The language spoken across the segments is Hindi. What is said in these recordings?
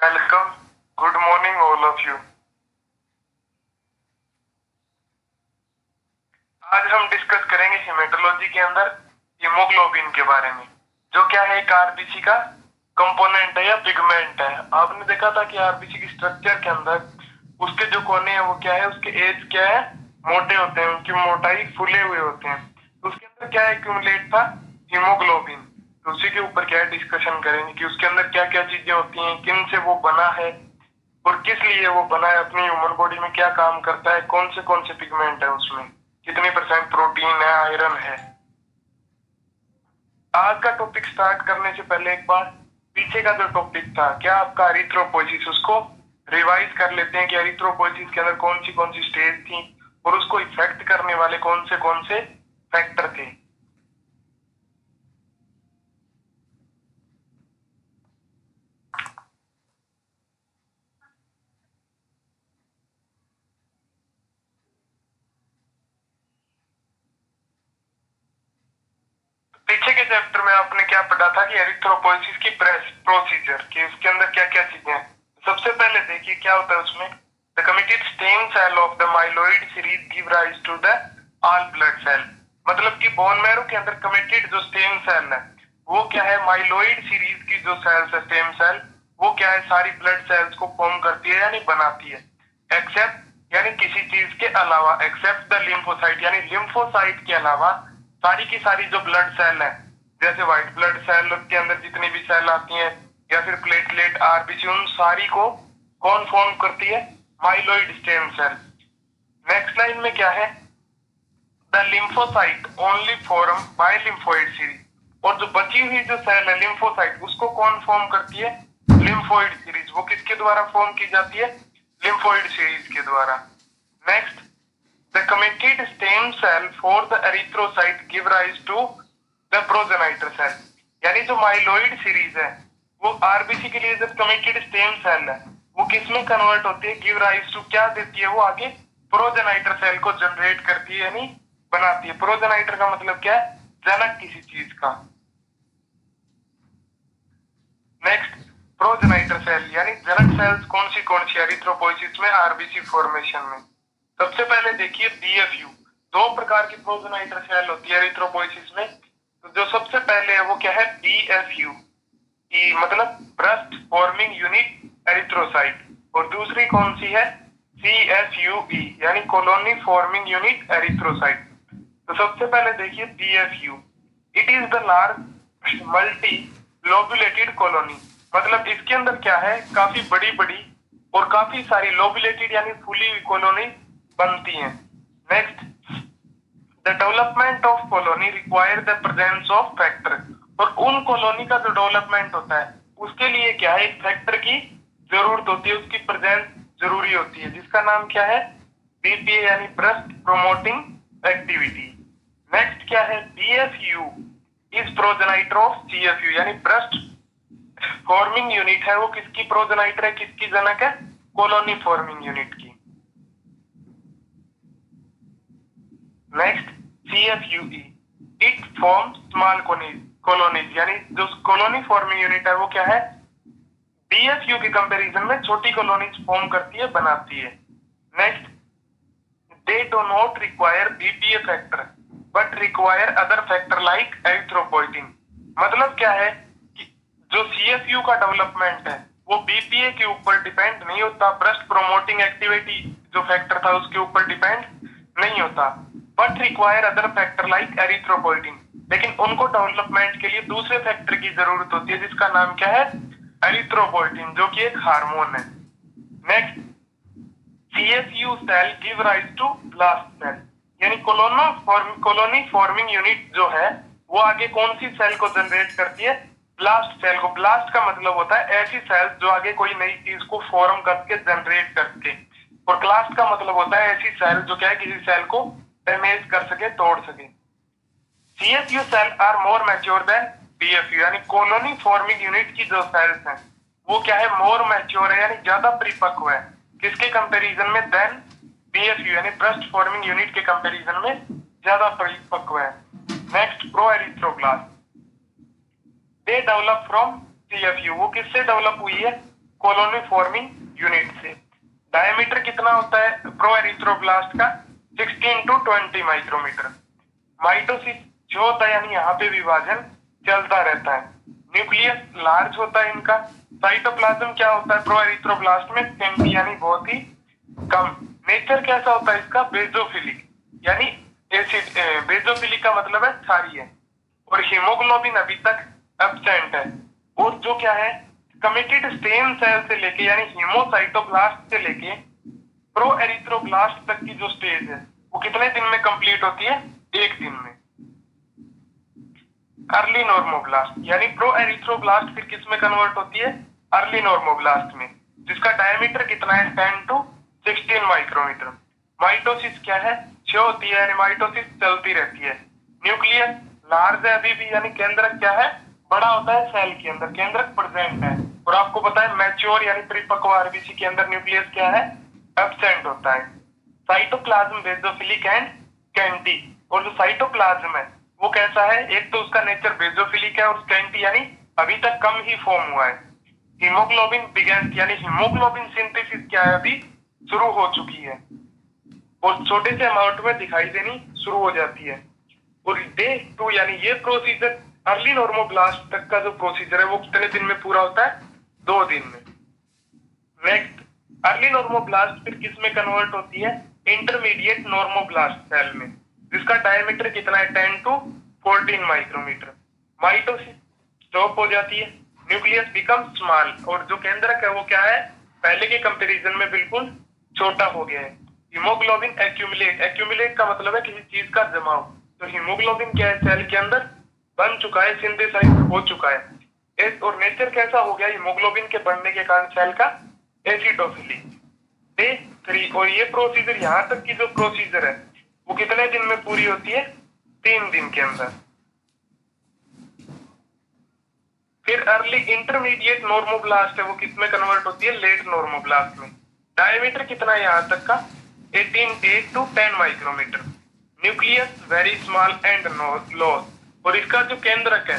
Welcome good morning all of you आज हम डिस्कस करेंगे हिमेटोलॉजी के अंदर हीमोग्लोबिन के बारे में, जो क्या है एक आरबीसी का कंपोनेंट है या पिगमेंट है। आपने देखा था कि आरबीसी की स्ट्रक्चर के अंदर उसके जो कोने हैं वो क्या है, उसके एज क्या है? मोटे होते हैं, उनकी मोटाई फूले हुए होते हैं। उसके अंदर क्या एक्यूमुलेट था? हीमोग्लोबिन उसी के ऊपर क्या डिस्कशन करेंगे कि उसके अंदर क्या क्या चीज़ें होती हैं, किन से वो बना है और किस लिए वो बना है, अपनी ह्यूमन बॉडी में क्या काम करता है, कौन से कौन से पिगमेंट है उसमें, कितनी परसेंट प्रोटीन है आयरन है। आज का टॉपिक स्टार्ट करने से पहले एक बार पीछे का जो टॉपिक था, क्या आपका एरिथ्रोपोइसिस उसको रिवाइज कर लेते हैं कि एरिथ्रोपोइसिस के अंदर कौन सी कौन सी स्टेज थी और उसको इफ़ेक्ट करने वाले कौन से कौन से फैक्टर थे पीछे के चैप्टर में आपने क्या पढ़ा था कि एरिथ्रोपोइसिस की प्रोसीजर कि उसके अंदर क्या क्या चीज़ें हैं? सबसे पहले देखिए क्या होता है उसमें। The committed stem cell of the myeloid series give rise to the all blood cell मतलब कि बोन मैरो के अंदर कमिटेड जो स्टेम सेल है, वो क्या है? माइलोइड सीरीज़ की जो सेल्स है स्टेम सेल वो क्या है? सारी ब्लड सेल्स को फॉर्म करती है, यानी बनाती है। एक्सेप्ट यानी किसी चीज़ के अलावा एक्सेप्ट द लिम्फोसाइट यानी लिम्फोसाइट के अलावा, सारी की सारी जो ब्लड सेल है जैसे व्हाइट ब्लड सेल के अंदर जितनी भी सेल आती हैं, या फिर प्लेटलेट आरबीसी उन सारी को कौन फॉर्म करती है? Myeloid stem cell next line में क्या है? The lymphocyte only form by lymphoid series और जो बची हुई जो सेल है लिम्फोसाइट उसको कौन फॉर्म करती है? लिम्फोइड सीरीज़ वो किसके द्वारा फॉर्म की जाती है? लिम्फोइड सीरीज़ के द्वारा. Next The committed stem cell for the erythrocyte give rise to progenitor cell. यानी जो माइलोइड सीरीज़ है, वो आरबीसी के लिए जब कमिटेड स्टेम सेल है, वो किसमें कन्वर्ट होती है? गिव राइज टू क्या देती है? वो आगे प्रोजेनाइटर सेल को जनरेट करती है, यानी बनाती है। प्रोजेनाइटर का मतलब क्या है? जनक किसी चीज़ का। नेक्स्ट प्रोजेनाइटर सेल यानी जनक सेल्स कौन सी कौन सी एरिथ्रोपोइसिस में आरबीसी फॉर्मेशन में। सबसे पहले देखिए बीएफयू दो प्रकार की प्रोजेनाइटर सेल होती है एरिथ्रोपोइसिस में। जो सबसे पहले है, वो क्या है? बीएफयू की मतलब ब्रस्ट फॉर्मिंग यूनिट एरिथ्रोसाइट और दूसरी कौन सी है? सीएफयूई यानी कॉलोनी फॉर्मिंग यूनिट एरिथ्रोसाइट तो सबसे पहले देखिए B F U it is the large multi lobulated colony मतलब इसके अंदर क्या है? काफ़ी बड़ी बड़ी और काफ़ी सारी लोबुलेटेड यानी फुली कॉलोनी बनती हैं। Next the development of colony require the presence of factor और उन कॉलोनी का जो डेवलपमेंट होता है, उसके लिए क्या है? एक फैक्टर की ज़रूरत होती है, उसकी प्रेजेंस ज़रूरी होती है। जिसका नाम क्या है? बीपीए यानी ब्रेस्ट प्रोमोटिंग एक्टिविटी नेक्स्ट क्या है? BFU is progenitor of CFU यानी ब्रस्ट फॉर्मिंग यूनिट है। वो किसकी प्रोजेनाइटर है? किसकी जनक है? कॉलोनी फॉर्मिंग यूनिट की। Next C F U it form small colonies यानी जो कॉलोनी फॉर्मिंग यूनिट है, वो क्या है? बीएफयू के कंपैरिजन में छोटी कॉलोनीज फॉर्म करती है, बनाती है। Next they do not require BPA factor but require other factor like erythropoietin मतलब क्या है कि जो सीएफयू का डेवलपमेंट है, वो बीपीए के ऊपर डिपेंड नहीं होता। ब्रेस्ट प्रोमोटिंग एक्टिविटी जो फैक्टर था, उसके ऊपर डिपेंड नहीं होता। But require other factor like erythropoietin लेकिन उनको डेवलपमेंट के लिए दूसरे फैक्टर की ज़रूरत होती है, जिसका नाम क्या है? एरिथ्रोपोइटिन जो कि एक हार्मोन है। Next CSU cell give rise to blast cell यानी कोलोनो फॉर्म कॉलोनी फॉर्मिंग यूनिट जो है, वो आगे कौन सी सेल को जनरेट करती है? ब्लास्ट सेल को। ब्लास्ट का मतलब होता है ऐसी सेल्स जो आगे कोई नई चीज़ को फॉर्म करके जनरेट करके और क्लास्ट का मतलब होता है ऐसी सेल जो क्या है, किसी सेल को डैमेज कर सके तोड़ सके CSU cell are more mature than BFU यानी कॉलोनी फॉर्मिंग यूनिट की जो सेल्स हैं वो क्या है मोर मैच्योर है यानी ज़्यादा परिपक्व है किसके कंपैरिजन में देन बीएफयू यानी ब्रेस्ट फॉर्मिंग यूनिट के कंपैरिजन में ज़्यादा परिपक्व है next proerythroblast they develop from CFU वो किससे डेवलप हुई है कॉलोनी फॉर्मिंग यूनिट से डायमीटर कितना होता है प्रो एरिथ्रोब्लास्ट का 16 टू 20 माइक्रोमीटर माइटोसिस जो होता है, यानी यहाँ पे विभाजन चलता रहता है। न्यूक्लियस लार्ज होता है इनका। साइटोप्लाज्म क्या होता है? प्रो एरिथ्रोब्लास्ट में सेंटी यानी बहुत ही कम। नेचर कैसा होता है इसका? बेजोफिलिक यानी एसिड बेजोफिलिक का मतलब है क्षारीय और हीमोग्लोबिन अभी तक एबसेंट है। और जो क्या है? कमिटेड स्टेम सेल से लेके, यानी हीमोसाइटोब्लास्ट से लेके प्रो एरिथ्रोब्लास्ट तक की जो स्टेज है, वो कितने दिन में कंप्लीट होती है? एक दिन में। अर्ली नॉर्मोब्लास्ट यानी प्रो एरिथ्रोब्लास्ट फिर किसमें कन्वर्ट होती है? अर्ली नॉर्मोब्लास्ट में। जिसका डायमीटर कितना है? Ten to sixteen micrometer mitosis क्या है? छो होती है, यानी माइटोसिस चलती रहती है। न्यूक्लियस लार्ज है अभी भी, यानी केंद्रक क्या है? बड़ा होता है सेल के अंदर। केंद्रक प्रेजेंट है। और आपको पता है मैच्योर यानी परिपक्व आरबीसी के अंदर न्यूक्लियस क्या है? एबसेंट होता है। साइटोप्लाज्म बेजोफिलिक एंड कैंटी और जो साइटोप्लाज्म है, वो कैसा है? एक तो उसका नेचर बेजोफिलिक है और स्टेंटी यानी अभी तक कम ही फॉर्म हुआ है। हीमोग्लोबिन बिगेंस यानी हीमोग्लोबिन सिंथेसिस क्या है अभी? शुरू हो चुकी है। और छोटे से अमाउंट में दिखाई देनी शुरू हो जाती है। और डे टू यानी ये प्रोसीजर अर्ली नॉर्मोब्लास्ट तक का जो प्रोसीजर है, वो कितने दिन में पूरा होता है? दो दिन में। नेक्स्ट अर्ली नॉर्मोब्लास्ट फिर किसमें कन्वर्ट होती है? इंटरमीडिएट नॉर्मोब्लास्ट सेल में। जिसका डायमीटर कितना है? Ten to fourteen micrometer mitosis stop हो जाती है। न्यूक्लियस बिकम स्मॉल और जो केंद्रक है, वो क्या है? पहले के कंपैरिजन में बिल्कुल छोटा हो गया है। हीमोग्लोबिन एक्यूमुलेट एक्यूमुलेट का मतलब है किसी चीज़ का जमाव तो हीमोग्लोबिन क्या है? सेल के अंदर बन चुका है सिंथेसाइज हो चुका है। और नेचर कैसा हो गया? हीमोग्लोबिन के बढ़ने के कारण सेल का एसिडोफिली डे थ्री और ये प्रोसीजर यहाँ तक की जो प्रोसीजर है, वो कितने दिन में पूरी होती है? तीन दिन के अंदर। फिर अर्ली इंटरमीडिएट नॉर्मोब्लास्ट है, वो में कन्वर्ट होती है? लेट नॉर्मोब्लास्ट में। डायमीटर कितना है यहाँ तक का? 18 8 to 10 micrometer nucleus very small and loss और इसका जो केंद्रक है,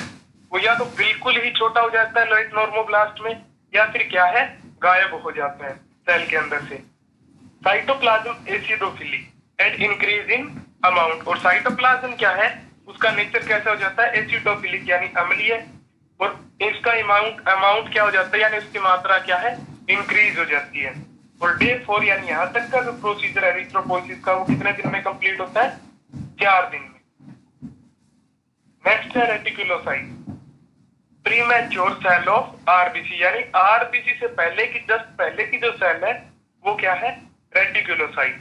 वो या तो बिल्कुल ही छोटा हो जाता है लेट नॉर्मोब्लास्ट में, या फिर क्या है? गायब हो जाता है सेल के अंदर से। Cytoplasm acidophilic and increase in amount और साइटोप्लाज्म क्या है? उसका नेचर कैसा हो जाता है? एसिडोफिलिक यानी अम्लीय। और इसका अमाउंट अमाउंट क्या हो जाता है? यानी उसकी मात्रा क्या है? इंक्रीज हो जाती है। और डे फोर यानी यहाँ तक का जो प्रोसीजर है रिट्रोपोसिस का, वो कितने दिन में कंप्लीट होता है? चार दिन में। नेक्स्ट है reticulocyte premature cell of RBC यानी आरबीसी से पहले की, जस्ट पहले की जो सेल है, वो क्या है? Reticulocyte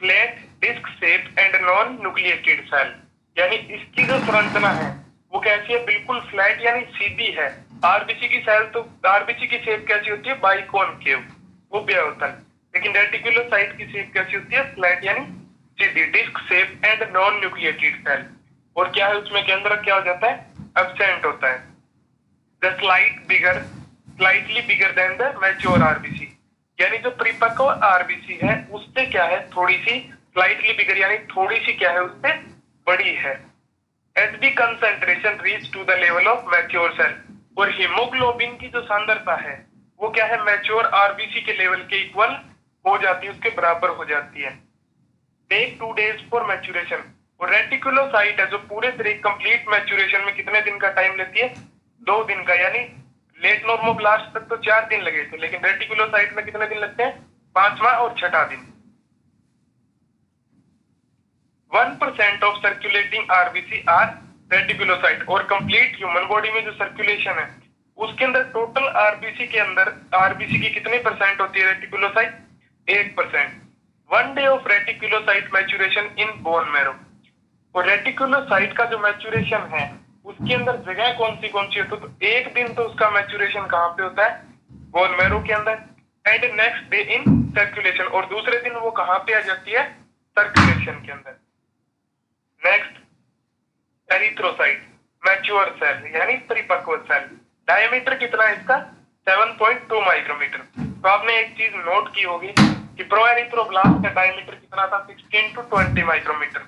flat disc shape and non nucleated cell यानी इसकी जो संरचना है, वो कैसी है? बिल्कुल फ्लैट यानी सीधी है। आरबीसी की सेल तो आरबीसी की शेप कैसी होती है? बाइकोन केव वो है लेकिन रेटिकुलोसाइट की शेप कैसी होती है? फ्लैट यानी सीधी। Disc shape and non nucleated cell और क्या है उसमें? केंद्र क्या हो जाता है? एबसेंट होता है। The slight bigger slightly bigger than the mature RBC यानी जो परिपक्व आरबीसी है, उससे क्या है? थोड़ी सी स्लाइटली बिगर यानी थोड़ी सी क्या है उससे? बड़ी है। H concentration reach to the level of mature cell और हीमोग्लोबिन की जो सांद्रता है, वो क्या है? मैच्योर आरबीसी के लेवल के इक्वल हो जाती है, उसके बराबर हो जाती है। Take two days for maturation और रेटिकुलोसाइट है, जो पूरे तरह कंप्लीट मैच्योरेशन में कितने दिन का टाइम लेती है? दो दिन का, यानी लेट नॉर्मोब्लास्ट तक तो चार दिन लगे थे, लेकिन रेटिकुलोसाइट में कितने दिन लगते हैं? पांचवा और छठा दिन। One percent of circulating RBC are reticulocyte और कंप्लीट ह्यूमन बॉडी में जो सर्कुलेशन है, उसके अंदर टोटल आरबीसी के अंदर आरबीसी की कितनी परसेंट होती है रेटिकुलोसाइट एक percent. One day of reticulocyte maturation in bone marrow और रेटिकुलोसाइट का जो मैचुरेशन है उसके अंदर जगह कौन सी कौन सी होती है? तो एक दिन तो उसका मैचुरेशन कहाँ पे होता है? बोन मैरो के अंदर। And next day in circulation और दूसरे दिन वो कहाँ पे आ जाती है? सर्कुलेशन के अंदर। नेक्स्ट एरिथ्रोसाइट मैच्योर सेल यानी परिपक्व सेल डायमीटर कितना है इसका? 7.2 माइक्रोमीटर तो आपने एक चीज़ नोट की होगी कि प्रो प्रोएरिथ्रोब्लास्ट का डायमीटर कितना था? 16 टू 20 माइक्रोमीटर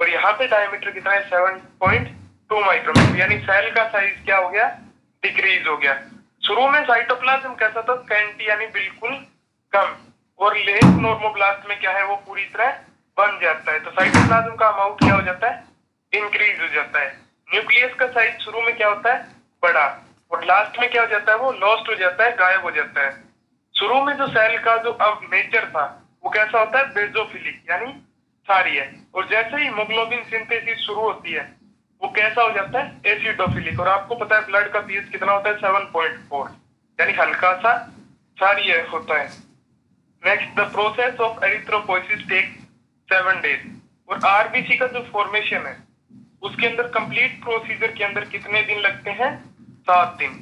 और यहाँ पे डायमीटर कितना है? 7. टू माइक्रोमीटर, यानी सेल का साइज़ क्या हो गया? डिक्रीज हो गया। शुरू में साइटोप्लाज्म कैसा था? स्कैंटी यानी बिल्कुल कम। और लेस नॉर्मोब्लास्ट में क्या है? वो पूरी तरह बन जाता है। तो साइटोप्लाज्म का अमाउंट क्या हो जाता है? इंक्रीज हो जाता है। न्यूक्लियस का साइज़ शुरू में क्या होता है? बड़ा। और लास्ट में क्या हो जाता है? वो लॉस्ट हो जाता है, गायब हो जाता है। शुरू में जो सेल का जो अब नेचर था, वो कैसा होता है? बेजोफिलिक यानी सारी है और जैसे ही हिमोग्लोबिन सिंथेसिस शुरू होती है वो कैसा हो जाता है? एसिडोफिलिक। और आपको पता है ब्लड का पीएच कितना होता है? सेवन पॉइंट फोर यानी हल्का सा है होता है। Next the process of erythropoiesis take seven days और आरबीसी का जो फॉर्मेशन है, उसके अंदर कंप्लीट प्रोसीजर के अंदर कितने दिन लगते हैं? सात दिन।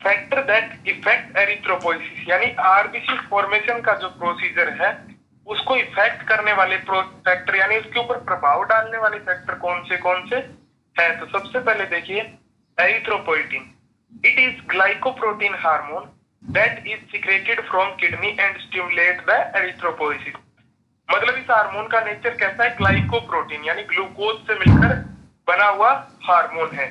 फैक्टर दैट इफ़ेक्ट एरिथ्रोपोइसिस यानी आरबीसी फॉर्मेशन का जो प्रोसीजर है उसको इफ़ेक्ट करने वाले फैक्टर यानी उसके ऊपर प्रभाव डालने वाले फैक्टर कौन से कौन से है? तो सबसे पहले देखिए erythropoietin it is glycoprotein hormone that is secreted from kidney and stimulate the erythropoiesis मतलब इस हार्मोन का नेचर कैसा है? ग्लाइकोप्रोटीन यानी ग्लूकोज से मिलकर बना हुआ हार्मोन है।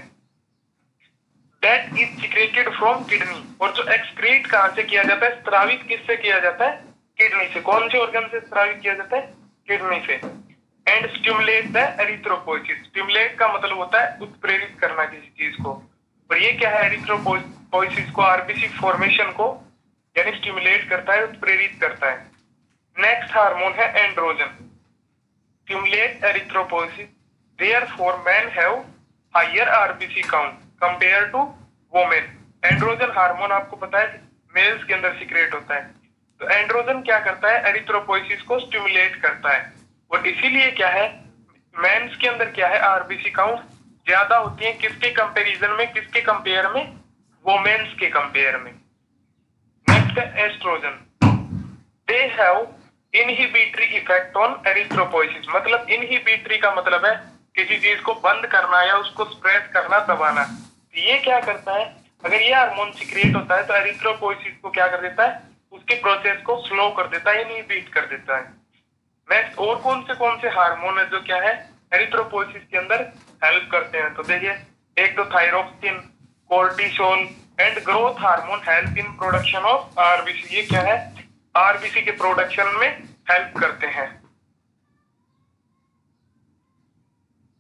That is secreted from kidney और जो एक्सक्रीट कहाँ से किया जाता है? स्त्रावित किससे किया जाता है? किडनी से, कौन से ऑर्गन से स्त्रावित किया जाता है? किडनी से। And stimulate the erythropoiesis stimulate का मतलब होता है उत्प्रेरित करना किसी चीज़ को। और ये क्या है? एरिथ्रोपोइसिस को आरबीसी फॉर्मेशन को, यानी स्टिमुलेट करता है, उत्प्रेरित करता है। नेक्स्ट हार्मोन है androgen stimulate erythropoiesis therefore, men have higher RBC count compared to women. Androgen hormone आपको पता है मेल्स के अंदर सीक्रेट होता है। तो एंड्रोजन क्या करता है? एरिथ्रोपोइसिस को स्टिमुलेट करता है। और इसीलिए क्या है? मेंस के अंदर क्या है? आरबीसी काउंट ज़्यादा होती है किसके कंपैरिजन में? किसके कंपेयर में? वोमेन्स के कंपेयर में। नेक्स्ट है oestrogen they have inhibitory effect on erythropoiesis मतलब इनहिबिटरी का मतलब है किसी चीज़ को बंद करना या उसको स्प्रेस करना, दबाना। तो ये क्या करता है? अगर ये हार्मोन सिक्रिएट होता है तो एरिथ्रोपोइसिस को क्या कर देता है? उसके प्रोसेस को स्लो कर देता है, यानी बीट कर देता है। नेक्स्ट और कौन से कौन से हार्मोन है जो क्या है एरिथ्रोपोसिस के अंदर हेल्प करते हैं। तो देखिए, एक तो thyroxine cortisol and growth hormone help in production of RBC ये क्या है? आरबीसी के प्रोडक्शन में हेल्प करते हैं।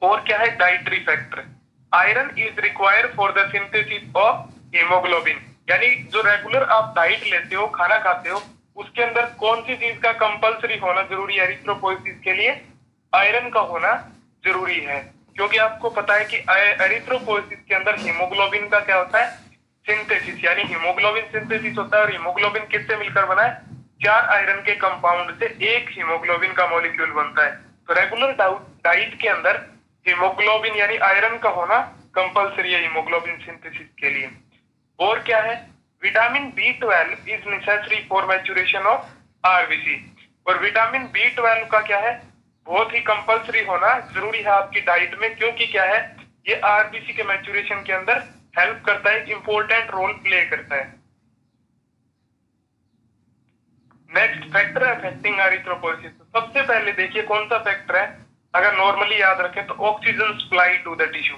और क्या है? Dietary factor iron is required for the synthesis of haemoglobin यानी जो रेगुलर आप डाइट लेते हो, खाना खाते हो, उसके अंदर कौन सी चीज़ का कंपलसरी होना ज़रूरी है? एरिथ्रोपोइसिस के लिए आयरन का होना ज़रूरी है। क्योंकि आपको पता है कि एरिथ्रोपोइसिस के अंदर हीमोग्लोबिन का क्या होता है? सिंथेसिस यानी हीमोग्लोबिन सिंथेसिस होता है और हीमोग्लोबिन किससे मिलकर बना है? चार आयरन के कंपाउंड से एक हीमोग्लोबिन का मॉलिक्यूल बनता है। तो रेगुलर डाइट के अंदर हीमोग्लोबिन यानी आयरन का होना कंपलसरी है हीमोग्लोबिन सिंथेसिस के लिए। और क्या है? Vitamin B twelve is necessary for maturation of RBC और विटामिन बी ट्वेल्व का क्या है? बहुत ही कंपलसरी होना ज़रूरी है आपकी डाइट में, क्योंकि क्या है? ये आरबीसी के मैचुरेशन के अंदर हेल्प करता है इंपॉर्टेंट रोल प्ले करता है। नेक्स्ट फैक्टर अफेक्टिंग एरिथ्रोपोइसिस सबसे पहले देखिए कौन सा फैक्टर है? अगर नॉर्मली याद रखें तो oxygen supply to the tissue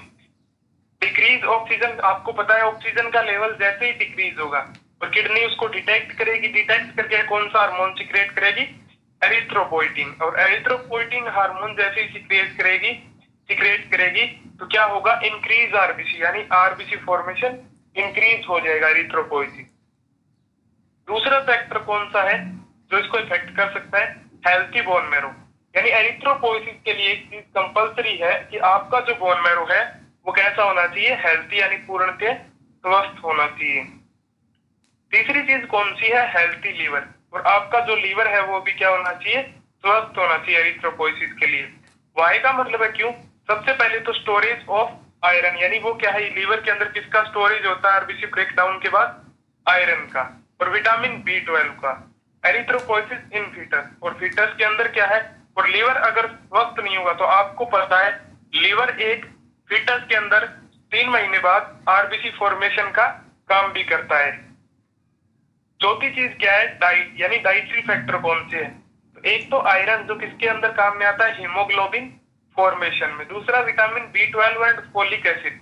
decrease oxygen आपको पता है ऑक्सीजन का लेवल जैसे ही डिक्रीज होगा। और किडनी उसको डिटेक्ट करेगी डिटेक्ट करके कौन सा हार्मोन सिक्रिएट करेगी? एरिथ्रोपोइटिन और एरिथ्रोपोइटिन हार्मोन जैसे ही सिक्रिएट करेगी सिक्रिएट करेगी तो क्या होगा? इंक्रीज आरबीसी यानी आरबीसी फॉर्मेशन इंक्रीज हो जाएगा एरिथ्रोपोइटिन दूसरा फैक्टर कौन सा है जो इसको इफ़ेक्ट कर सकता है? हेल्थी बोन मेरो यानी एरिथ्रोपोइसिस के लिए एक चीज़ कंपल्सरी है कि आपका जो बोन मैरो है वो कैसा होना चाहिए? हेल्थी यानी पूर्ण के स्वस्थ होना चाहिए। तीसरी चीज़ कौन सी है? हेल्थी लीवर और आपका जो लीवर है, वो भी क्या होना चाहिए? स्वस्थ होना चाहिए एरिथ्रोपोइसिस के लिए। वाई का मतलब है क्यों? सबसे पहले तो स्टोरेज ऑफ़ आयरन यानी वो क्या है? लीवर के अंदर किसका स्टोरेज होता है? आरबीसी ब्रेक डाउन के बाद आयरन का और विटामिन बी ट्वेल्व का। एरिथ्रोपोइसिस इन फीटस और फीटस के अंदर क्या है? और लीवर अगर स्वस्थ नहीं होगा तो आपको पता है लीवर एक फिटस के अंदर तीन महीने बाद आरबीसी फॉर्मेशन का काम भी करता है। चौथी चीज़ क्या है? डाइट यानी डाइटरी फैक्टर कौन से है? तो एक तो आयरन जो किसके अंदर काम में आता है? हीमोग्लोबिन फॉर्मेशन में। दूसरा vitamin B twelve and folic acid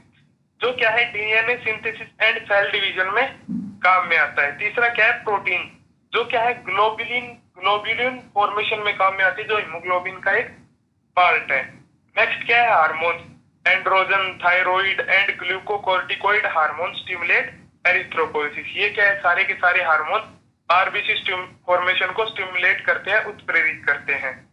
जो क्या है? DNA synthesis and cell division में काम में आता है। तीसरा क्या है? प्रोटीन जो क्या है? ग्लोबुलिन ग्लोबुलिन फॉर्मेशन में काम में आती है, जो हीमोग्लोबिन का एक पार्ट है। नेक्स्ट क्या है? Hormone androgen thyroid and glucocorticoid hormone stimulate erythropoiesis ये क्या है? सारे के सारे हार्मोन आरबीसी फॉर्मेशन को स्टिमुलेट करते हैं, उत्प्रेरित करते हैं।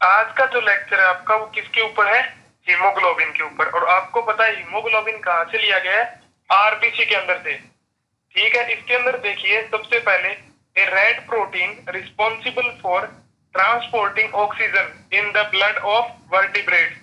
आज का जो लेक्चर है आपका, वो किसके ऊपर है? हीमोग्लोबिन के ऊपर। और आपको पता है हीमोग्लोबिन कहाँ से लिया गया है? आरबीसी के अंदर से। ठीक है, इसके अंदर देखिए, सबसे पहले a red protein responsible for transporting oxygen in the blood of vertebrate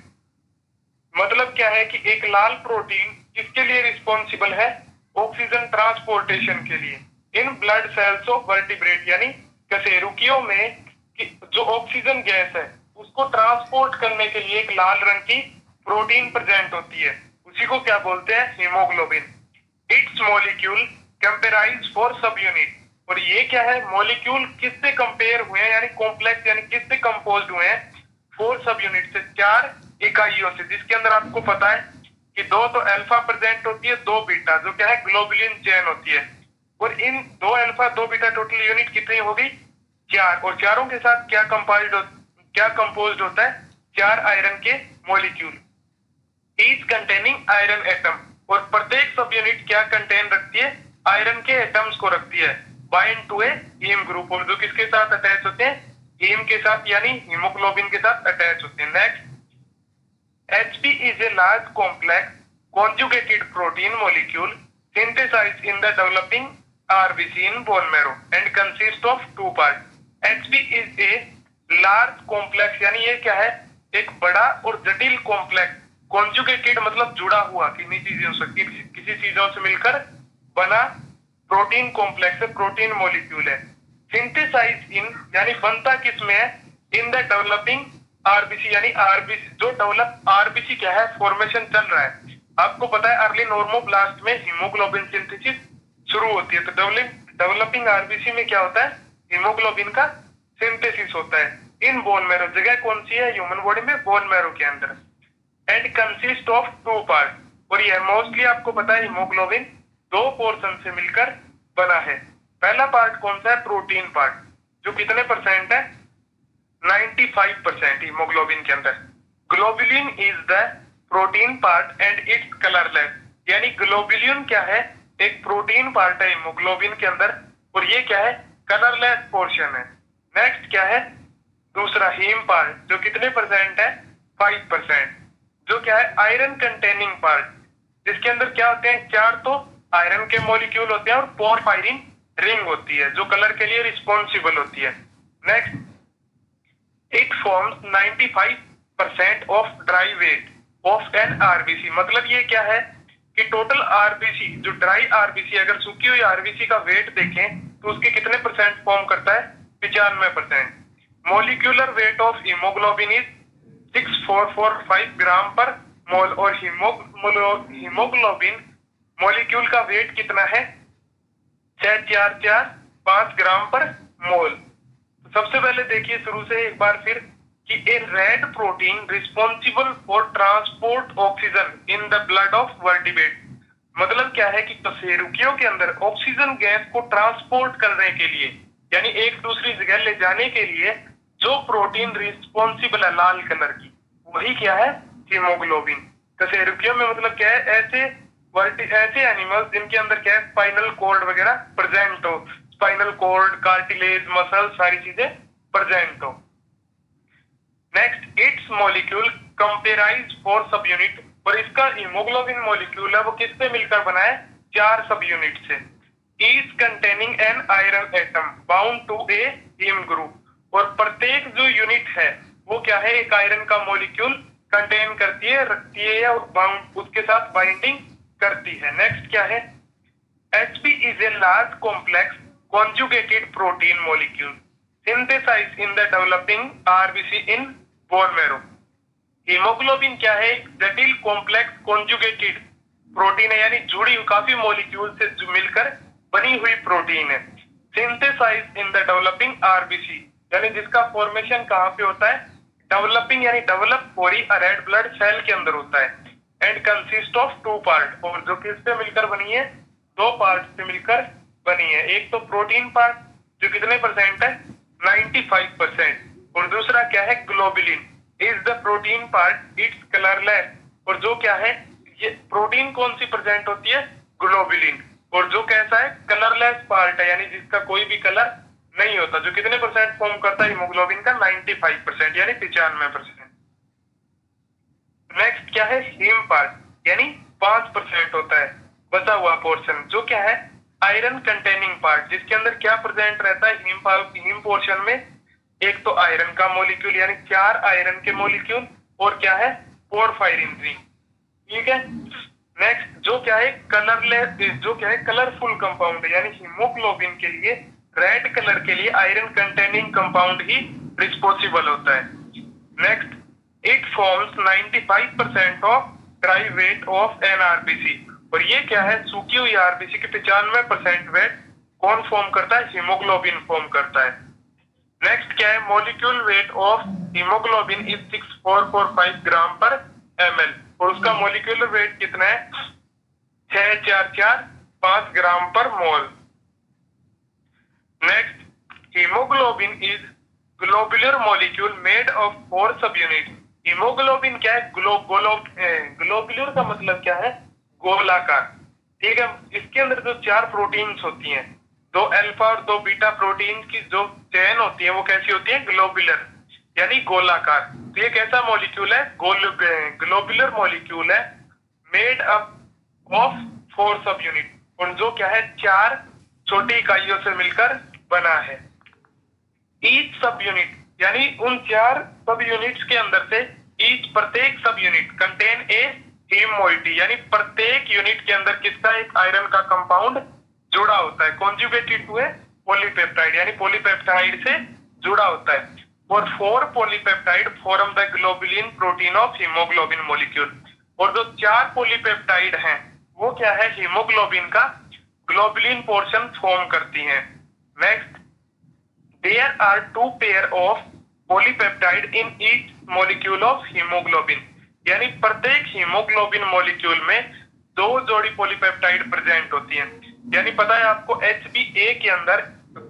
मतलब क्या है कि एक लाल प्रोटीन किसके लिए रिस्पॉन्सिबल है? ऑक्सीजन ट्रांसपोर्टेशन के लिए। In blood cells of vertebrate यानी कसेरुकियों में जो ऑक्सीजन गैस है उसको ट्रांसपोर्ट करने के लिए एक लाल रंग की प्रोटीन प्रेजेंट होती है। उसी को क्या बोलते हैं? Haemoglobin its molecule comprise four sub unit और ये क्या है? मॉलिक्यूल किससे कंपेयर हुए हैं? यानी कॉम्प्लेक्स यानी किससे कंपोज हुए हैं? फोर सब यूनिट से चार इकाइयों से। जिसके अंदर आपको पता है कि दो तो अल्फ़ा प्रेजेंट होती है, दो बीटा जो क्या है? ग्लोबुलिन चेन होती है। और इन दो अल्फ़ा दो बीटा टोटल यूनिट कितनी होगी? चार। और चारों के साथ क्या कंपाउंड क्या कंपोज होता है? चार आयरन के molecule each containing iron atom और प्रत्येक सब यूनिट क्या कंटेन रखती है? आयरन के एटम्स को रखती है. Bind to a haem group और जो किसके साथ अटैच होते हैं? हीम के साथ, यानी हीमोग्लोबिन के साथ अटैच होते हैं. Next HP is a large complex conjugated protein molecule synthesise in the developing RBC in bone marrow and consists of two parts. HB is a large complex, यानी ये क्या है? एक बड़ा और जटिल कॉम्प्लेक्स कॉन्जुगेटेड मतलब जुड़ा हुआ, किन्हीं चीज़ों से किसी चीज़ों से मिलकर बना प्रोटीन कॉम्प्लेक्स है, प्रोटीन मोलिक्यूल है। सिंथेसाइज इन, यानी बनता किसमें है? इन द डेवलपिंग आरबीसी, यानी आरबीसी, जो डेवलप, आरबीसी क्या है? फॉर्मेशन चल रहा है। आपको पता है, अर्ली नॉर्मोब्लास्ट में हीमोग्लोबिन सिंथेसिस शुरू होती है। तो डेवलपिंग आरबीसी में क्या होता है? हीमोग्लोबिन का सिंथेसिस होता है। इन बोन मैरो जगह कौन सी है? ह्यूमन बॉडी में बोन मैरो के अंदर। And consist of two part और यह मोस्टली आपको पता है हीमोग्लोबिन दो पोर्शन से मिलकर बना है। पहला पार्ट कौन सा है? प्रोटीन पार्ट जो कितने परसेंट है? 95 परसेंट हीमोग्लोबिन के अंदर। Globulin is the protein part and it's colourless यानी ग्लोबुलिन क्या है? एक प्रोटीन पार्ट है हीमोग्लोबिन के अंदर। और ये क्या है? कलरलेस पोर्शन है। नेक्स्ट क्या है? दूसरा हीम पार्ट, जो कितने परसेंट है? फाइव परसेंट जो क्या है? आयरन कंटेनिंग पार्ट जिसके अंदर क्या होते हैं? चार तो आयरन के मॉलिक्यूल होते हैं और पोर फायरिंग रिंग होती है, जो कलर के लिए रिस्पॉन्सिबल होती है. Next it forms 95 percent of dry weight of an RBC मतलब ये क्या है? कि टोटल आरबीसी जो ड्राई आरबीसी अगर सूखी हुई आरबीसी का वेट देखें तो उसके कितने परसेंट फॉर्म करता है? पिचानवे percent. Molecular weight of haemoglobin is six four four five gram per mole और हीमोग्लोबिन मोलिक्यूल का वेट कितना है? छह चार चार पाँच ग्राम पर मोल तो सबसे पहले देखिए शुरू से एक बार फिर कि a red protein responsible for transport oxygen in the blood of vertebrate मतलब क्या है कि कसेरुकियों के अंदर ऑक्सीजन गैस को ट्रांसपोर्ट करने के लिए यानी एक दूसरी जगह ले जाने के लिए जो प्रोटीन रिस्पॉन्सिबल है लाल कलर की, वही क्या है? हीमोग्लोबिन कसेरुकियों में मतलब क्या है? ऐसे ऐसे एनिमल्स जिनके अंदर क्या है? स्पाइनल कोर्ड वगैरह प्रेजेंट हो। स्पाइनल कोर्ड कार्टिलेज मसल सारी चीज़ें प्रेजेंट हो। Next its molecule comprise four sub unit और इसका हीमोग्लोबिन मॉलिक्यूल है, वो किससे मिलकर बना है? चार सब यूनिट से। Is containing an iron atom bound to a haem group और प्रत्येक जो यूनिट है, वो क्या है? एक आयरन का मॉलिक्यूल कंटेन करती है, रखती है या बाउंड उसके साथ बाइंडिंग करती है। नेक्स्ट क्या है? HP is a large complex conjugated protein molecule synthesized in the developing RBC in bone marrow haemoglobin क्या है? जटिल कॉम्प्लेक्स कॉन्जुगेटेड प्रोटीन है, यानी जुड़ी काफ़ी मॉलिक्यूल से मिलकर बनी हुई प्रोटीन है। Synthesise in the developing RBC यानी जिसका फॉर्मेशन कहाँ पे होता है? डेवलपिंग यानी डेवलप पोरी रेड ब्लड सेल के अंदर होता है। And consist of two part और जो किस पे मिलकर बनी है? दो पार्ट से मिलकर बनी है। एक तो प्रोटीन पार्ट जो कितने परसेंट है? 95 परसेंट और दूसरा क्या है? Globulin is the protein part it's colourless और जो क्या है? ये प्रोटीन कौन सी प्रेजेंट होती है? ग्लोबिलिन और जो कैसा है कलरलेस पार्ट है, यानी जिसका कोई भी कलर नहीं होता, जो कितने परसेंट फॉर्म करता है हीमोग्लोबिन का? 95 परसेंट यानी पिचानवे परसेंट नेक्स्ट क्या है? हीम पार्ट यानी पाँच परसेंट होता है। बचा हुआ पोर्शन जो क्या है? आयरन कंटेनिंग पार्ट जिसके अंदर क्या प्रेजेंट रहता है? हीम हीम पोर्शन में एक तो आयरन का मोलिक्यूल यानी चार आयरन के मोलिक्यूल और क्या है? पोरफायरिन रिंग ठीक है? नेक्स्ट जो क्या है कलरलेस जो क्या है कलरफुल कंपाउंड यानी हीमोग्लोबिन के लिए रेड कलर के लिए आयरन कंटेनिंग कंपाउंड ही रिस्पॉन्सिबल होता है। Next it forms 95 percent of dry weight of an RBC और ये क्या है, सूखी हुई आरबीसी के पचानवे परसेंट वेट कौन फॉर्म करता है? हीमोग्लोबिन फॉर्म करता है। नेक्स्ट क्या है molecule weight of haemoglobin is six four four five gram per ML और उसका मोलिकुलर वेट कितना है? छह, चार चार, पाँच gram per mole next haemoglobin is globular molecule made of four sub unit haemoglobin क्या है? ग्लो ग्लोबुलर का मतलब क्या है? गोलाकार. ठीक है, इसके अंदर जो चार प्रोटीन्स होती हैं, दो अल्फ़ा और दो बीटा प्रोटीन की जो चैन होती है, वो कैसी होती है? ग्लोबुलर यानी गोलाकार। तो ये कैसा मॉलिक्यूल है? गोल ग्लोबुलर मॉलिक्यूल है। Made up of four sub unit और जो क्या है? चार छोटी इकाइयों से मिलकर बना है। ईच सब यूनिट यानी उन चार सब यूनिट्स के अंदर से ईच प्रत्येक सब यूनिट कंटेन ए मोइटी यानी प्रत्येक यूनिट के अंदर किसका एक आयरन का कंपाउंड जुड़ा होता है। कॉन्जुगेटेड टू ए पोलीपेप्टाइड यानी पोलीपेप्टाइड से जुड़ा होता है। और four polypeptide form the globulin protein of haemoglobin molecule और जो चार पोलीपेप्टाइड हैं, वो क्या है? हीमोग्लोबिन का ग्लोबुलिन पोर्शन फॉर्म करती हैं। Next there are two pair of polypeptide in each molecule of haemoglobin यानी प्रत्येक हीमोग्लोबिन मोलिक्यूल में दो जोड़ी पोलीपेप्टाइड प्रेजेंट होती हैं। यानी पता है आपको एच के अंदर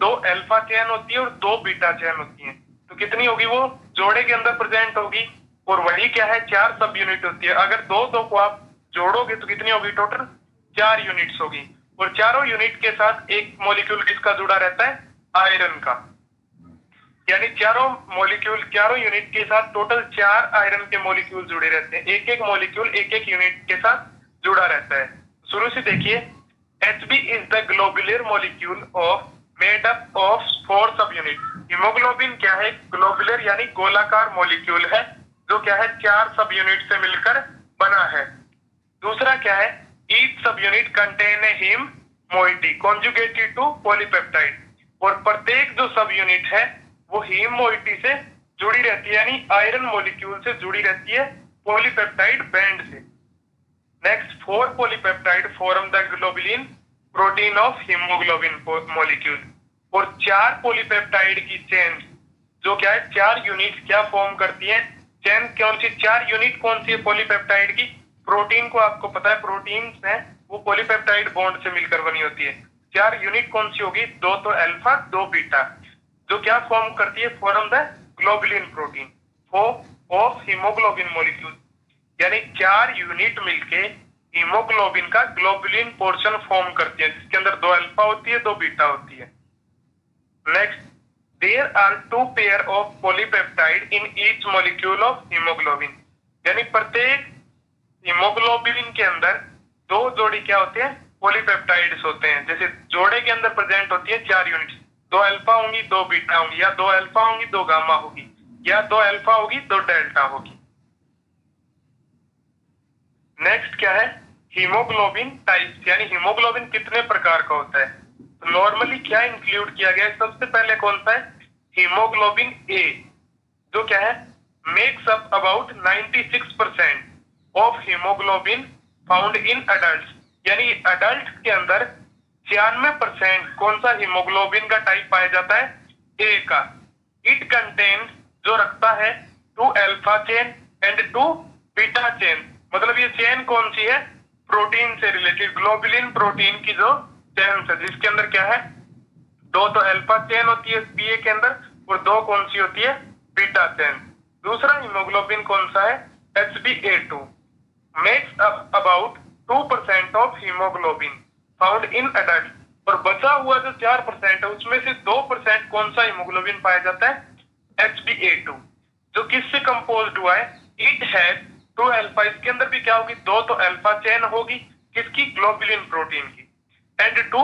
दो अल्फ़ा चैन होती है और दो बीटा चैन होती है। तो कितनी होगी वो? जोड़े के अंदर प्रेजेंट होगी। और वही क्या है? चार सब यूनिट होती है। अगर दो दो को आप जोड़ोगे तो कितनी होगी टोटल चार यूनिट्स होगी। और चारों यूनिट के साथ एक मॉलिक्यूल किसका जुड़ा रहता है? आयरन का। यानी चारों मॉलिक्यूल चारों यूनिट के साथ टोटल चार आयरन के मॉलिक्यूल जुड़े रहते हैं। एक एक मॉलिक्यूल एक एक यूनिट के साथ जुड़ा रहता है। शुरू से देखिए। H B is the globular molecule of made up of four sub unit haemoglobin क्या है? ग्लोबुलर यानी गोलाकार मॉलिक्यूल है, जो क्या है? चार सब यूनिट से मिलकर बना है। दूसरा क्या है? Each subunit contain a heme moiety, conjugated to polypeptide. और प्रत्येक जो सब यूनिट है, वो हीम मोइटी से जुड़ी रहती है, यानी आयरन मोलिक्यूल से जुड़ी रहती है पॉलीपेप्टाइड बैंड से। Next four polypeptide form the globulin protein of haemoglobin molecule और चार पॉलीपेप्टाइड की चेन जो क्या है, चार यूनिट क्या फॉर्म करती है? चेन कौन सी? चार यूनिट कौन सी है पॉलीपेप्टाइड की? प्रोटीन को आपको पता है प्रोटीन है, वो पोलीपेप्टाइड बॉन्ड से मिलकर बनी होती है। चार यूनिट कौन सी होगी? दो तो अल्फ़ा दो बीटा जो क्या फॉर्म करती है? Form the globulin protein of haemoglobin molecule यानी चार यूनिट मिलके हीमोग्लोबिन का ग्लोबुलिन पोर्शन फॉर्म करती है, जिसके अंदर दो अल्फ़ा होती है, दो बीटा होती है। Next there are two pair of polypeptide in each molecule of haemoglobin यानी प्रत्येक हीमोग्लोबिन के अंदर दो जोड़ी क्या होते हैं? पोलीपेप्टाइड्स होते हैं। जैसे जोड़े के अंदर प्रेजेंट होती है चार यूनिट दो अल्फ़ा होंगी, दो बीटा होंगी। या दो अल्फ़ा होंगी, दो गामा होगी। या दो अल्फ़ा होगी, दो डेल्टा होगी। नेक्स्ट क्या है? हीमोग्लोबिन टाइप यानी हीमोग्लोबिन कितने प्रकार का होता है? नॉर्मली क्या इंक्लूड किया गया है? सबसे पहले कौन सा है? हीमोग्लोबिन ए जो क्या है? Makes up about 96 percent of haemoglobin found in adult यानी अडल्ट के अंदर छियानवे परसेंट कौन सा हीमोग्लोबिन का टाइप पाया जाता है? ए का। इट कंटेन जो रखता है two alpha chain and two beta chain मतलब ये चेन कौन सी है? प्रोटीन से रिलेटेड ग्लोबुलिन प्रोटीन की जो चेन है जिसके अंदर क्या है? दो तो अल्फ़ा चेन होती है बीए के अंदर, और दो कौन सी होती है? बीटा चेन दूसरा हीमोग्लोबिन कौन सा है? H B A two makes about two percent of haemoglobin found in adult और बचा हुआ जो चार परसेंट है, उसमें से दो परसेंट कौन सा हीमोग्लोबिन पाया जाता है? एच बी ए टू जो किससे कंपोज हुआ है? इट हैज़ टू अल्फ़ा इसके अंदर भी क्या होगी? दो तो एल्फा चेन होगी. किसकी? ग्लोबुलिन प्रोटीन की. And two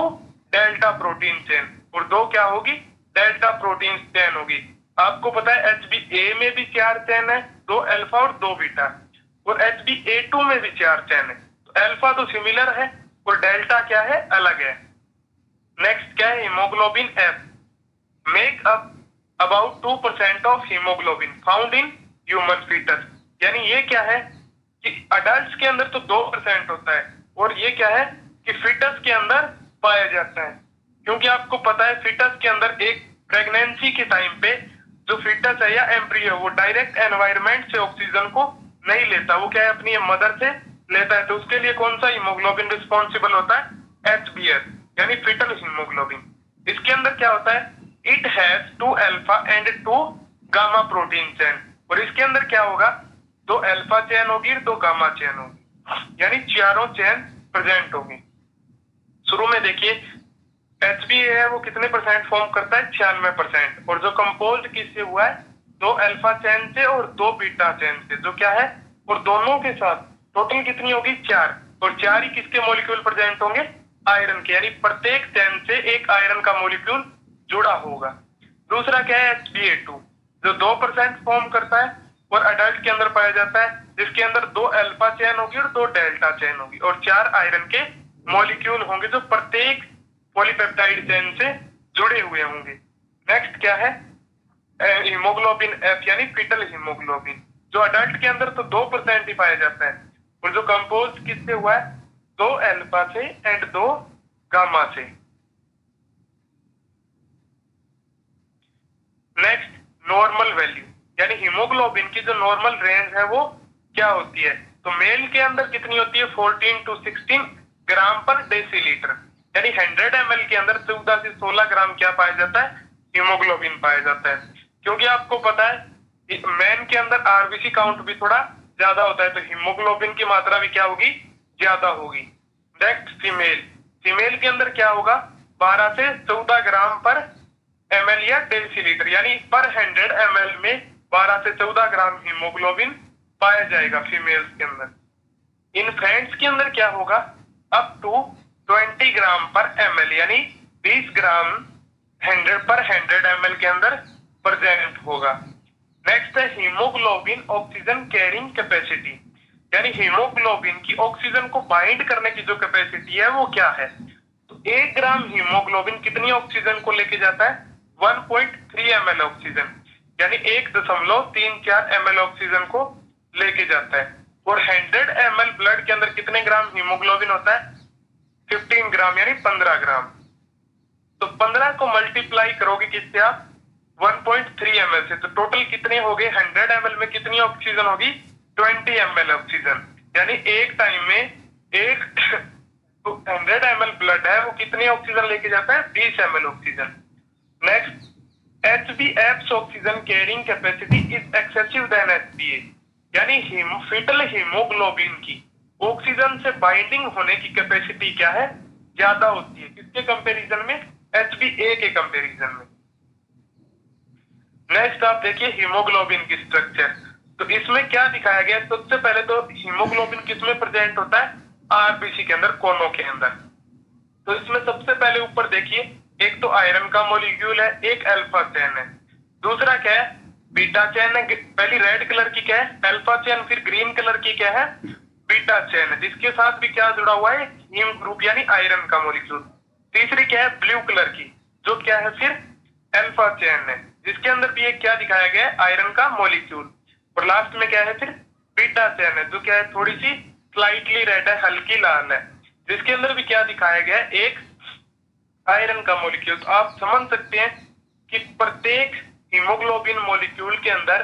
delta protein chain. और दो क्या होगी? डेल्टा प्रोटीन चेन होगी। आपको पता है एच बी ए में भी चार चेन है, दो अल्फ़ा और दो बीटा। और एच बी ए टू में भी चार चेन है। तो अल्फ़ा तो सिमिलर है, और डेल्टा क्या है? अलग है। नेक्स्ट क्या है? Haemoglobin F. Make up about two percent of haemoglobin found in human foetus यानी ये क्या है कि अडल्ट के अंदर तो दो परसेंट होता है, और ये क्या है? कि फिटस के अंदर पाया जाता है। क्योंकि आपको पता है फिटस के अंदर एक प्रेगनेंसी के टाइम पे जो फिटस है या एम्ब्रियो वो डायरेक्ट एनवायरमेंट से ऑक्सीजन को नहीं लेता। वो क्या है, अपनी मदर से लेता है। तो उसके लिए कौन सा हीमोग्लोबिन रिस्पॉन्सिबल होता है? एच बी एस यानी फिटल हीमोग्लोबिन इसके अंदर क्या होता है? It has two alpha and two gamma protein chain और इसके अंदर क्या होगा? दो अल्फ़ा चेन होगी दो गामा चेन होगी। यानी चारों चेन प्रेजेंट होगी। शुरू में देखिए एच बी है, वो कितने परसेंट फॉर्म करता है? छियानवे परसेंट और जो कंपोज किससे हुआ है, दो अल्फ़ा चैन से और दो बीटा चैन से, जो क्या है? और दोनों के साथ टोटल कितनी होगी? चार। और चार ही किसके मोलिक्यूल प्रेजेंट होंगे? आयरन के। यानी प्रत्येक चेन से एक आयरन का मोलिक्यूल जुड़ा होगा। दूसरा क्या है? एच बी ए टू जो दो परसेंट फॉर्म करता है और अडल्ट के अंदर पाया जाता है, जिसके अंदर दो अल्फ़ा चैन होगी और दो डेल्टा चैन होगी। और चार आयरन के मॉलिक्यूल होंगे जो प्रत्येक पॉलीपेप्टाइड चैन से जुड़े हुए होंगे। नेक्स्ट क्या है? हीमोग्लोबिन एफ़ यानी फिटल हीमोग्लोबिन जो अडल्ट के अंदर तो दो परसेंट ही पाया जाता है, और जो कंपोज किससे हुआ है? दो अल्फ़ा से एंड दो गामा से। नेक्स्ट नॉर्मल वैल्यू यानी हीमोग्लोबिन की जो नॉर्मल रेंज है वो क्या होती है? तो मेल के अंदर कितनी होती है? 14 टू 16 ग्राम पर डेसीलीटर, यानी 100 एम के अंदर चौदह से 16 ग्राम क्या पाया जाता है? हीमोग्लोबिन पाया जाता है। क्योंकि आपको पता है मैन के अंदर आरबीसी काउंट भी थोड़ा ज़्यादा होता है तो हीमोग्लोबिन की मात्रा भी क्या होगी? ज़्यादा होगी। नेक्स्ट फीमेल फीमेल के अंदर क्या होगा? 12 से 14 ग्राम पर एम या डेसीलीटर, यानी पर हंड्रेड एम में 12 से 14 ग्राम हीमोग्लोबिन पाया जाएगा फीमेल्स के अंदर। इनफेंट्स के अंदर क्या होगा? Up to 20 gram per ML यानी 20 ग्राम 100 पर 100 एम के अंदर प्रेजेंट होगा। नेक्स्ट है हीमोग्लोबिन ऑक्सीजन कैरिंग कैपेसिटी यानी हीमोग्लोबिन की ऑक्सीजन को बाइंड करने की जो कैपेसिटी है, वो क्या है? तो एक ग्राम हीमोग्लोबिन कितनी ऑक्सीजन को लेके जाता है? 1.3 ml ऑक्सीजन यानी एक दशमलव तीन चार ऑक्सीजन को लेके जाता है। और 100 एम ब्लड के अंदर कितने ग्राम हीमोग्लोबिन होता है? 15 ग्राम, यानी 15 ग्राम। तो 15 को मल्टीप्लाई करोगे किससे आप? 1.3 एम से। तो टोटल कितने हो गए? 100 एम में कितनी ऑक्सीजन होगी? 20 एम ऑक्सीजन यानी एक टाइम में एक हंड्रेड एम ब्लड है, वो कितनी ऑक्सीजन लेके जाता है? बीस M oxygen next H B F oxygen carrying capacity is excessive then H B A यानी फिटल हीमोग्लोबिन की ऑक्सीजन से बाइंडिंग होने की कैपेसिटी क्या है? ज़्यादा होती है। किसके कंपैरिजन में? एच बी ए के कंपैरिजन में। नेक्स्ट आप देखिए हीमोग्लोबिन की स्ट्रक्चर तो इसमें क्या दिखाया गया? सबसे तो पहले तो हीमोग्लोबिन किसमें प्रेजेंट होता है? आरबीसी के अंदर, कोनों के अंदर। तो इसमें सबसे पहले ऊपर देखिए, एक तो आयरन का मोलिक्यूल है, एक अल्फ़ा चैन है। दूसरा क्या है? बीटा चैन पहली रेड कलर की क्या है? अल्फ़ा चैन, फिर ग्रीन कलर की क्या है? बीटा चैन जिसके साथ भी क्या जुड़ा हुआ है? हीम ग्रुप, यानी आयरन का मोलिक्यूल तीसरी क्या है? ब्लू कलर की, जो क्या है फिर? अल्फ़ा चैन है। जिसके अंदर भी एक क्या दिखाया गया है? आयरन का मोलिक्यूल और लास्ट में क्या है फिर? बीटा चैन है, जो क्या है? थोड़ी सी स्लाइटली रेड है, हल्की लाल है। जिसके अंदर भी क्या दिखाया गया है? एक आयरन का मोलिक्यूल तो आप समझ सकते हैं कि प्रत्येक हीमोग्लोबिन मोलिक्यूल के अंदर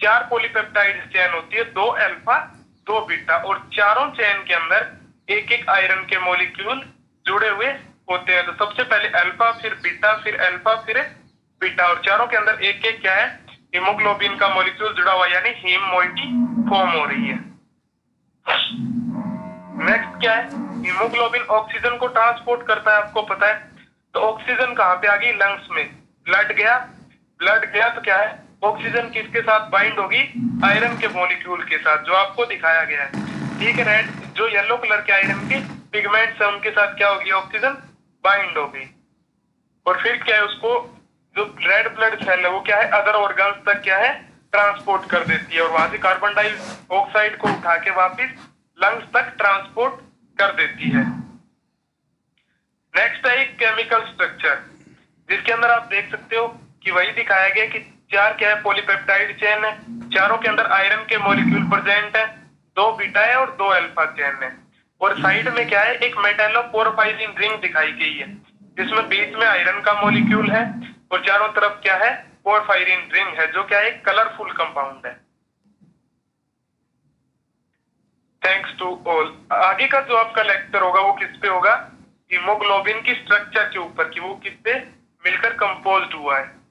चार पोलिपेप्टाइड चैन होती है, दो अल्फ़ा, दो बीटा, और चारों चैन के अंदर एक एक आयरन के मोलिक्यूल जुड़े हुए होते हैं। तो सबसे पहले अल्फ़ा, फिर बीटा, फिर अल्फ़ा, फिर बीटा, और चारों के अंदर एक एक क्या है? हीमोग्लोबिन का मोलिक्यूल जुड़ा हुआ, यानी हीम मोइटी फॉर्म हो रही है। नेक्स्ट क्या है? हीमोग्लोबिन ऑक्सीजन को ट्रांसपोर्ट करता है, आपको पता है। तो ऑक्सीजन कहाँ पे आ गई? लंग्स में। ब्लड गया ब्लड गया तो क्या है? ऑक्सीजन किसके साथ बाइंड होगी? आयरन के मॉलिक्यूल के साथ, जो आपको दिखाया गया है। ठीक है रेड जो येलो कलर के आयरन के पिगमेंट्स है, उनके साथ क्या होगी? ऑक्सीजन बाइंड होगी। और फिर क्या है उसको? जो रेड ब्लड सेल है, वो क्या है? अदर ऑर्गन्स तक क्या है? ट्रांसपोर्ट कर देती है। और वहाँ से कार्बन डाइऑक्साइड को उठा के वापिस लंग्स तक ट्रांसपोर्ट कर देती है। नेक्स्ट है एक केमिकल स्ट्रक्चर जिसके अंदर आप देख सकते हो कि वही दिखाया गया कि चार क्या है पोलिपेप्टाइड चेन है, चारों के अंदर आयरन के मॉलिक्यूल प्रेजेंट है, दो बीटा है और दो अल्फ़ा चेन है। और साइड में क्या है, एक मेटेलोपोरफाइजिन रिंग दिखाई गई है, जिसमें बीच में आयरन का मॉलिक्यूल है और चारों तरफ़ क्या है पोरफाइरिन रिंग है, जो क्या है कलरफुल कंपाउंड है। थैंक्स टू ऑल आगे का जो आपका लेक्चर होगा, वो किस पे होगा? हीमोग्लोबिन की स्ट्रक्चर के ऊपर, कि वो किस पे मिलकर कंपोज हुआ है।